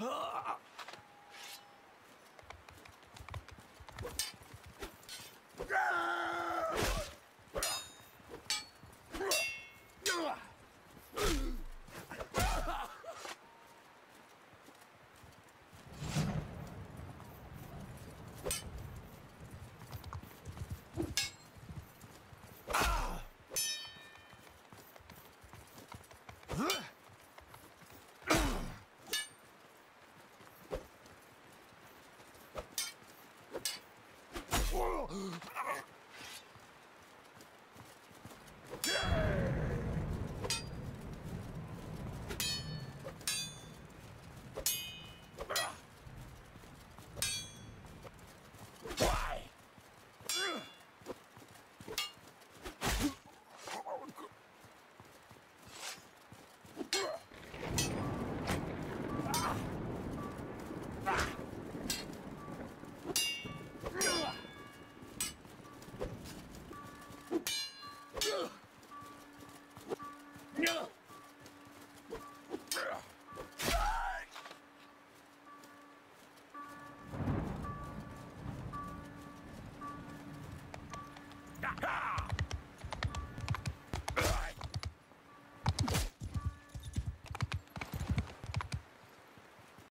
Ah! Ugh! Whoa! Ha!